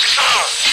Oh!